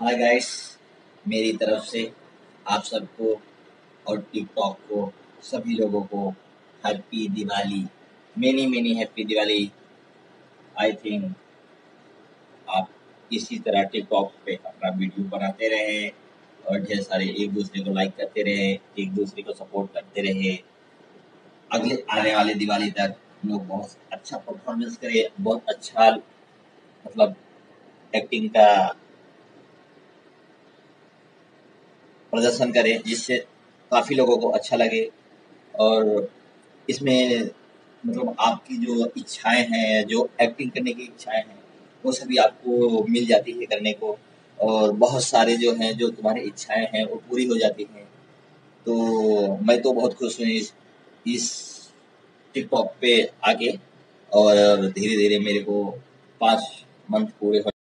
Hi guys मेरी तरफ़ से आप सबको और टिकटॉक को, सभी लोगों को happy Diwali many many happy Diwali I think आप इसी तरह टिकटॉक पे अपना वीडियो बनाते रहे और ढेर सारे एक दूसरे को लाइक करते रहे, एक दूसरे को सपोर्ट करते रहे। अगले, आने वाले दिवाली तक लोग बहुत अच्छा परफॉर्मेंस करें, बहुत अच्छा मतलब एक्टिंग का प्रदर्शन करें जिससे काफ़ी लोगों को अच्छा लगे। और इसमें मतलब आपकी जो इच्छाएँ हैं, जो एक्टिंग करने की इच्छाएँ हैं, वो सभी आपको मिल जाती है करने को। और बहुत सारे जो हैं, जो तुम्हारी इच्छाएँ हैं, वो पूरी हो जाती हैं। तो मैं तो बहुत खुश हूँ इस इस टिकटॉक पे आके और धीरे धीरे मेरे को पाँच मंथ पूरे हो